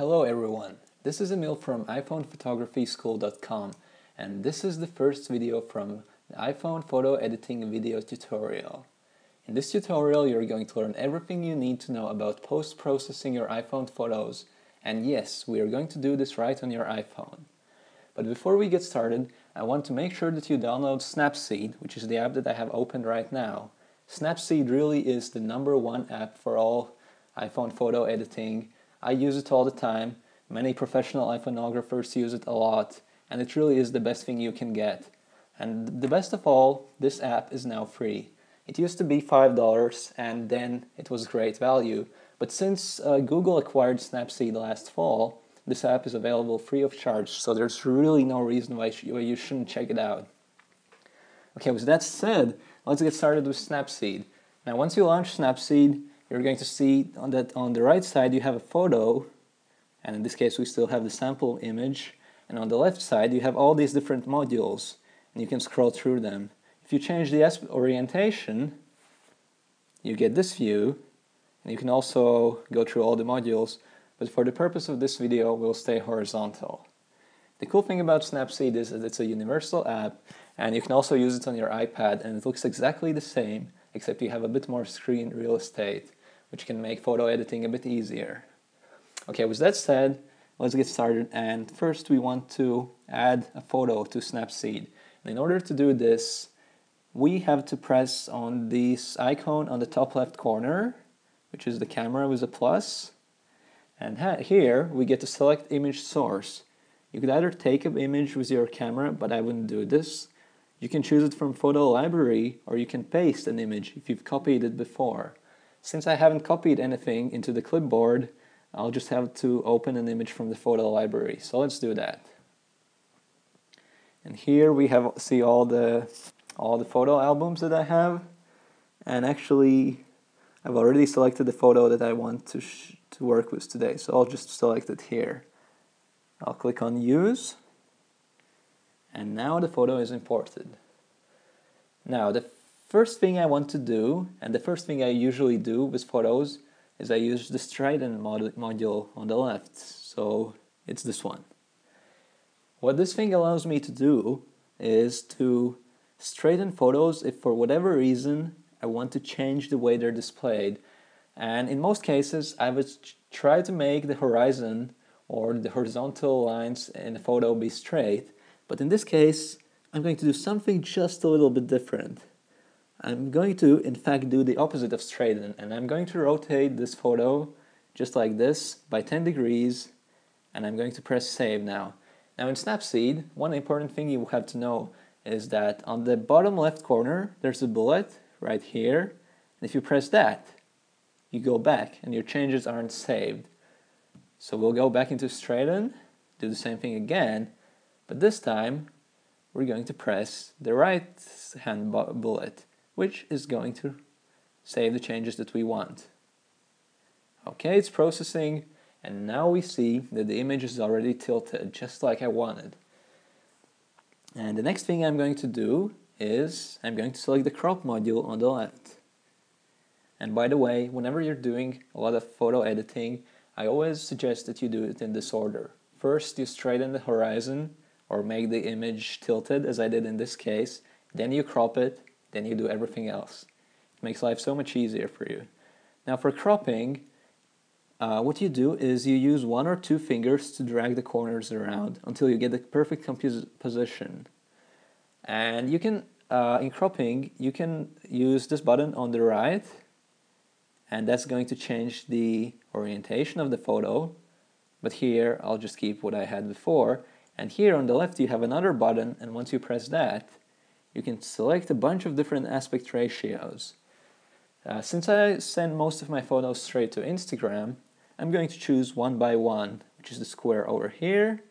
Hello everyone, this is Emil from iPhonePhotographySchool.com and this is the first video from the iPhone photo editing video tutorial. In this tutorial you're going to learn everything you need to know about post-processing your iPhone photos and yes, we are going to do this right on your iPhone. But before we get started, I want to make sure that you download Snapseed, which is the app that I have opened right now. Snapseed really is the number one app for all iPhone photo editing I use it all the time. Many professional iPhoneographers use it a lot, and it really is the best thing you can get. And the best of all, this app is now free. It used to be $5 and then it was great value. But since uh, Google acquired Snapseed last fall, this app is available free of charge, so there's really no reason why you shouldn't check it out. Okay, with that said, let's get started with Snapseed. Now once you launch Snapseed, you're going to see on that on the right side you have a photo and in this case we still have the sample image and on the left side you have all these different modules and you can scroll through them. If you change the orientation you get this view and you can also go through all the modules but for the purpose of this video we'll stay horizontal. The cool thing about Snapseed is that it's a universal app and you can also use it on your iPad and it looks exactly the same except you have a bit more screen real estate which can make photo editing a bit easier. Okay, with that said, let's get started and first we want to add a photo to Snapseed. And in order to do this, we have to press on this icon on the top left corner, which is the camera with a plus. And here we get to select image source. You could either take an image with your camera, but I wouldn't do this. You can choose it from photo library or you can paste an image if you've copied it before. Since I haven't copied anything into the clipboard, I'll just have to open an image from the photo library. So let's do that. And here we have see all the all the photo albums that I have. And actually, I've already selected the photo that I want to, to work with today. So I'll just select it here. I'll click on Use. And now the photo is imported. Now, the First thing I want to do, and the first thing I usually do with photos, is I use the Straighten mod module on the left. So it's this one. What this thing allows me to do is to straighten photos if for whatever reason I want to change the way they're displayed. And in most cases, I would try to make the horizon or the horizontal lines in the photo be straight. But in this case, I'm going to do something just a little bit different. I'm going to, in fact, do the opposite of straighten, and I'm going to rotate this photo just like this by 10 degrees, and I'm going to press save now. Now in Snapseed, one important thing you have to know is that on the bottom left corner, there's a bullet right here, and if you press that, you go back and your changes aren't saved. So we'll go back into straighten, do the same thing again, but this time we're going to press the right hand bullet which is going to save the changes that we want. Okay, it's processing, and now we see that the image is already tilted, just like I wanted. And the next thing I'm going to do is I'm going to select the crop module on the left. And by the way, whenever you're doing a lot of photo editing, I always suggest that you do it in this order. First, you straighten the horizon or make the image tilted, as I did in this case. Then you crop it, then you do everything else. It makes life so much easier for you. Now for cropping, uh, what you do is you use one or two fingers to drag the corners around until you get the perfect position. And you can, uh, in cropping, you can use this button on the right and that's going to change the orientation of the photo. But here I'll just keep what I had before. And here on the left you have another button and once you press that, you can select a bunch of different aspect ratios. Uh, since I send most of my photos straight to Instagram, I'm going to choose one by one, which is the square over here,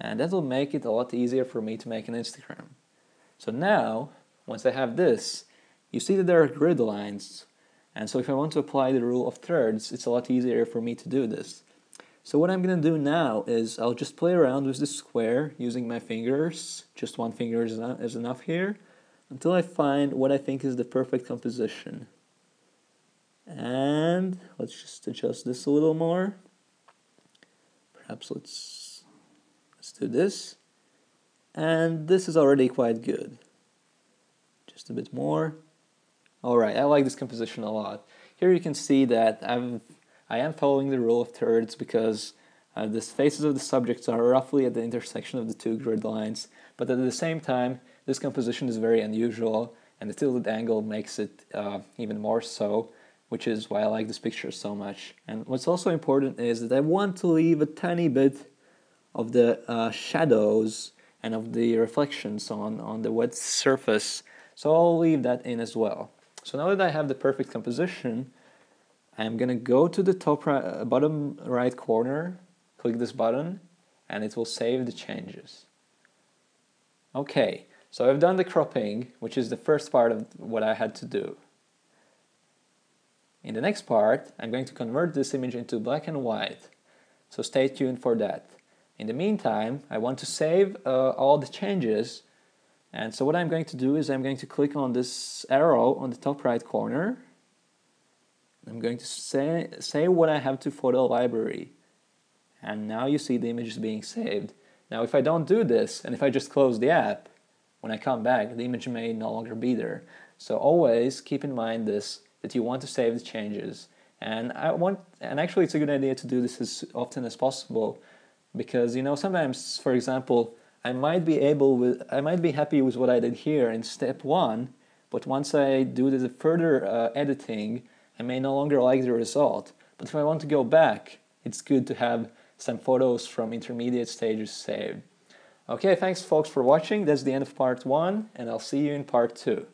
and that will make it a lot easier for me to make an Instagram. So now, once I have this, you see that there are grid lines, and so if I want to apply the rule of thirds, it's a lot easier for me to do this. So what I'm going to do now is I'll just play around with the square using my fingers. Just one finger is, is enough here until I find what I think is the perfect composition. And let's just adjust this a little more. perhaps let's let's do this and this is already quite good just a bit more alright I like this composition a lot here you can see that I'm I am following the rule of thirds because uh, the faces of the subjects are roughly at the intersection of the two grid lines but at the same time this composition is very unusual and the tilted angle makes it uh, even more so which is why I like this picture so much. And what's also important is that I want to leave a tiny bit of the uh, shadows and of the reflections on, on the wet surface, so I'll leave that in as well. So now that I have the perfect composition, I'm gonna go to the top right, uh, bottom right corner, click this button, and it will save the changes. Okay, so I've done the cropping, which is the first part of what I had to do. In the next part, I'm going to convert this image into black and white, so stay tuned for that. In the meantime, I want to save uh, all the changes, and so what I'm going to do is I'm going to click on this arrow on the top right corner. I'm going to say, say what I have to photo library, and now you see the image is being saved. Now if I don't do this, and if I just close the app, when I come back, the image may no longer be there. So always keep in mind this that you want to save the changes. And I want, and actually, it's a good idea to do this as often as possible, because you know sometimes, for example, I might be able with, I might be happy with what I did here in step one, but once I do the further uh, editing, I may no longer like the result. But if I want to go back, it's good to have some photos from intermediate stages saved. Okay, thanks folks for watching. That's the end of part one, and I'll see you in part two.